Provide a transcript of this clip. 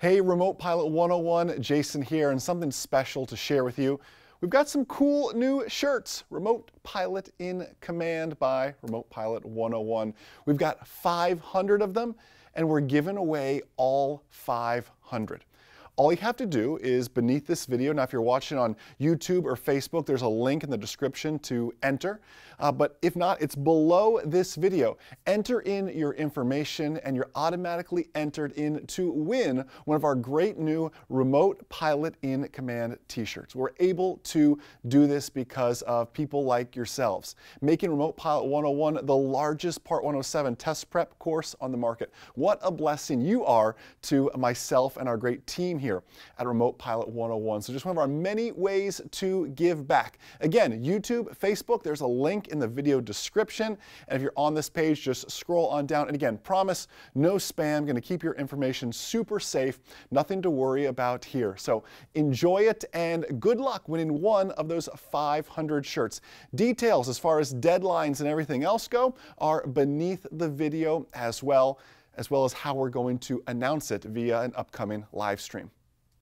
Hey, Remote Pilot 101, Jason here, and something special to share with you. We've got some cool new shirts, Remote Pilot in Command by Remote Pilot 101. We've got 500 of them, and we're giving away all 500. All you have to do is beneath this video, now if you're watching on YouTube or Facebook, there's a link in the description to enter. Uh, but if not, it's below this video. Enter in your information and you're automatically entered in to win one of our great new Remote Pilot in Command t-shirts. We're able to do this because of people like yourselves, making Remote Pilot 101 the largest Part 107 test prep course on the market. What a blessing you are to myself and our great team here here at Remote Pilot 101. So just one of our many ways to give back. Again, YouTube, Facebook, there's a link in the video description. And if you're on this page, just scroll on down. And again, promise no spam, to keep your information super safe. Nothing to worry about here. So enjoy it and good luck winning one of those 500 shirts. Details as far as deadlines and everything else go are beneath the video as well as well as how we're going to announce it via an upcoming live stream.